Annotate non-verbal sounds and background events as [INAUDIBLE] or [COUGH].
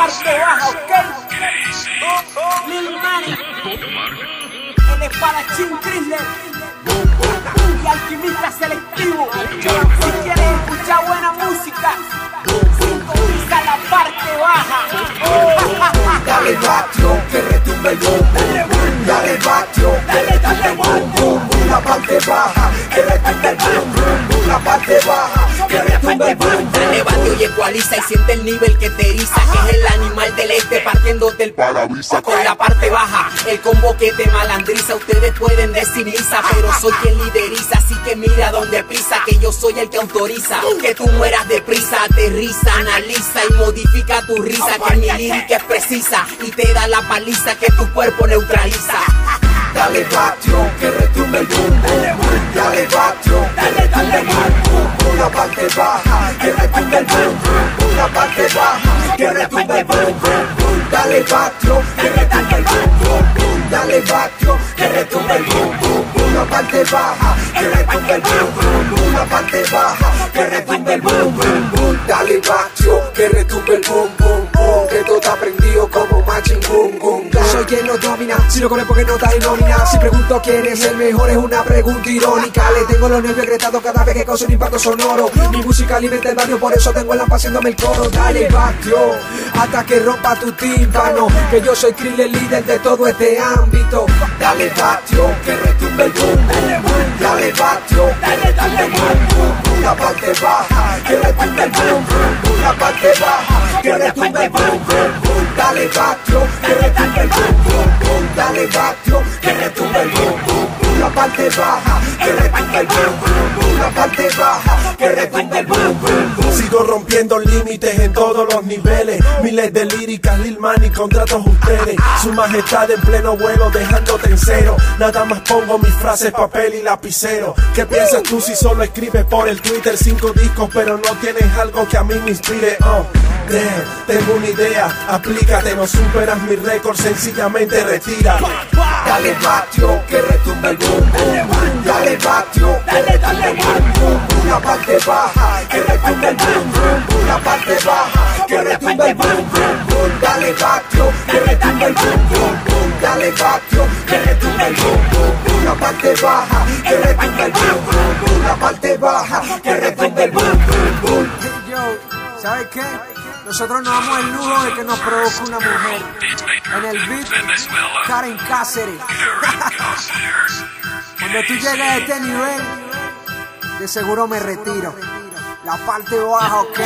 parte baja, ¿ok? Lil Mari. El espadachín Chrysler. Y alquimista selectivo. Si quieres escuchar buena música, sintoniza la parte baja. Dale patio, que retumbe el bombo. Dale patio, que retumbe el bombo. La parte baja, que retumbe el bombo. La parte baja, que retumbe el bombo y ecualiza y siente el nivel que te eriza, que es el animal del este partiéndote el Parabrisas. con la parte baja, el combo que te malandriza. Ustedes pueden decir lisa, pero soy quien lideriza. Así que mira donde pisa, que yo soy el que autoriza. Que tú mueras deprisa, aterriza, analiza y modifica tu risa. Que mi lírica es precisa y te da la paliza que tu cuerpo neutraliza. Dale batio, que retumbe el boom. Dale que retumbe el boom boom. Dale batio, que retumbe el boom boom. Dale batio, que retumbe el boom boom. La parte baja, que retumbe el boom boom. La parte baja, que retumbe el boom boom. Dale batio, que retumbe el boom boom. Que todo está prendido como quien lo domina, si no con porque no en nómina. Si pregunto quién es el mejor, es una pregunta irónica. Le tengo los nervios gretados cada vez que causa un impacto sonoro. Mi música alimenta el barrio, por eso tengo el haciéndome el coro. Dale batio, hasta que rompa tu tímpano. Que yo soy Krill, el líder de todo este ámbito. Dale batio, que retumbe el boom boom. Dale batio, que retumbe el boom boom. La parte baja, que retumbe el boom boom. La parte baja, que retumbe el boom boom. Dale batio, que retumbe el boom. Baja, que retumbe el boom boom. La parte baja, que retumbe el boom boom. Sigo rompiendo límites en todos los niveles. Miles de líricas, Lil Manny, contratos ustedes. Su majestad en pleno vuelo, dejándote en cero. Nada más pongo mis frases, papel y lapicero. ¿Qué piensas tú si solo escribes por el Twitter cinco discos, pero no tienes algo que a mí me inspire? Oh, damn, tengo una idea, aplícate, no superas mi récord, sencillamente retira. Dale batio, que retumbe el boom boom. Dale que retumbe el boom boom. La parte baja, que retumbe el boom boom. La parte baja, que retumbe el boom boom. Dale batio, que retumbe el boom boom. Dale batio, que retumbe el boom boom. La parte baja, que retumbe el boom boom. La parte baja, que retumbe el boom boom. Yo, ¿sabes qué? Nosotros nos damos el lujo de que nos provoque una mujer. En el beat, Karen Cáceres. [LAUGHS] Cuando tú llegues a este nivel, de seguro me retiro. La parte baja, ok.